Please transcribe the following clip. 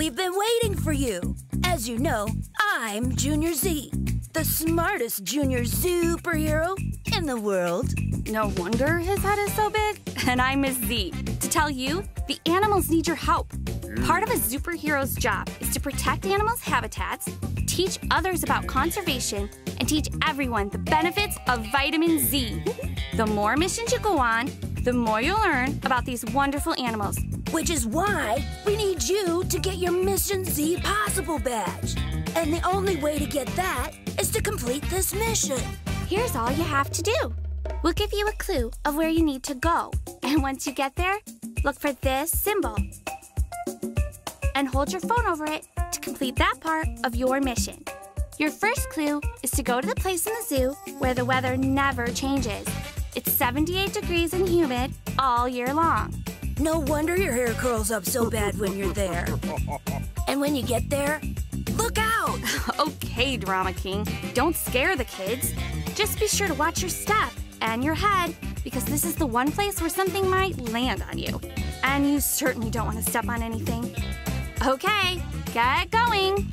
We've been waiting for you. As you know, I'm Junior Z, the smartest junior superhero in the world. No wonder his head is so big. And I'm Miss Z to tell you the animals need your help. Part of a superhero's job is to protect animals' habitats, teach others about conservation, and teach everyone the benefits of vitamin Z. The more missions you go on, the more you'll learn about these wonderful animals. Which is why we need you to get your Mission Z Possible badge. And the only way to get that is to complete this mission. Here's all you have to do. We'll give you a clue of where you need to go. And once you get there, look for this symbol. And hold your phone over it to complete that part of your mission. Your first clue is to go to the place in the zoo where the weather never changes. It's 78 degrees and humid all year long. No wonder your hair curls up so bad when you're there. And when you get there, look out! okay, Drama King, don't scare the kids. Just be sure to watch your step and your head because this is the one place where something might land on you. And you certainly don't want to step on anything. Okay, get going.